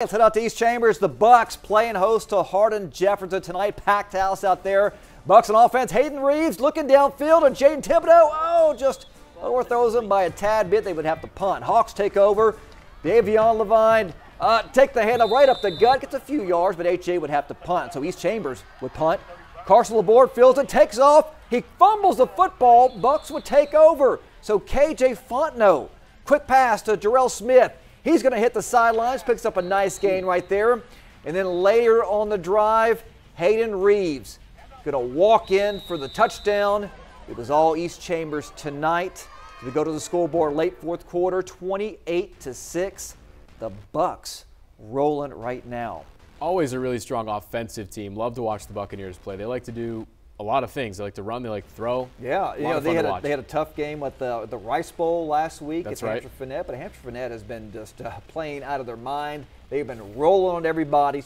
Let's head out to East Chambers. The Bucks playing host to Hardin Jefferson tonight. Packed house out there. Bucks on offense. Hayden Reeves looking downfield, and Jaden Thibodeau, oh, just overthrows him by a tad bit. They would have to punt. Hawks take over. Davion Levine uh, take the handle right up the gut. Gets a few yards, but HJ would have to punt. So East Chambers would punt. Carson Laborde fields it, takes off. He fumbles the football. Bucks would take over. So KJ Fontenot, quick pass to Jarrell Smith. He's going to hit the sidelines, picks up a nice gain right there. And then later on the drive, Hayden Reeves going to walk in for the touchdown. It was all East Chambers tonight. We go to the scoreboard late fourth quarter, 28 to 6. The Bucks rolling right now. Always a really strong offensive team. Love to watch the Buccaneers play. They like to do a lot of things. They like to run. They like to throw. Yeah, you know they had a, they had a tough game with the the Rice Bowl last week That's at right. Hamshire Fannett, but Hamshire Fannett has been just uh, playing out of their mind. They've been rolling on everybody.